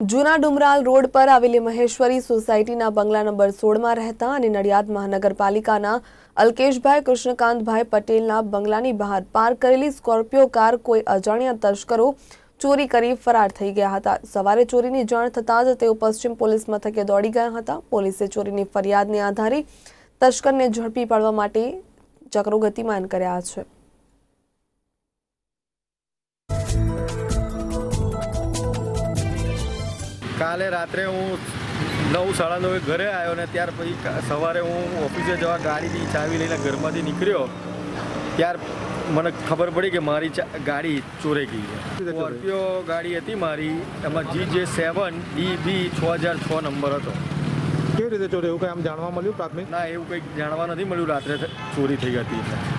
જૂના ડુમરાલ રોડ પર આવેલી મહેશ્વરી સોસાયટીના બંગલા નંબર સોળમાં રહેતા અને નડિયાદ મહાનગરપાલિકાના અલ્કેશભાઈ કૃષ્ણકાંતભાઈ પટેલના બંગલાની બહાર પાર્ક કરેલી સ્કોર્પિયો કાર કોઈ અજાણ્યા તસ્કરો ચોરી કરી ફરાર થઈ ગયા હતા સવારે ચોરીની જાણ થતાં જ તેઓ પશ્ચિમ પોલીસ મથકે દોડી ગયા હતા પોલીસે ચોરીની ફરિયાદને આધારે તસ્કરને ઝડપી પાડવા માટે ચક્રો ગતિમાન કર્યા છે કાલે રાત્રે હું નવ સાડા નવે ઘરે આવ્યો ને ત્યાર પછી સવારે હું ઓફિસે જવા ગાડીની ચાવી લઈને ઘરમાંથી નીકળ્યો ત્યાર મને ખબર પડી કે મારી ચા- ગાડી ચોરાઈ ગઈ છે. સ્કોર્પિયો ગાડી હતી મારી એમાં જી જે સેવન ડી બી છ હજાર છ નંબર હતો. કેવી રીતે ચોરી એવું કંઈ આમ જાણવા મળ્યું પ્રાથમિક? ના એવું કંઈક જાણવા નથી મળ્યું રાત્રે ચોરી થઈ હતી એટલે.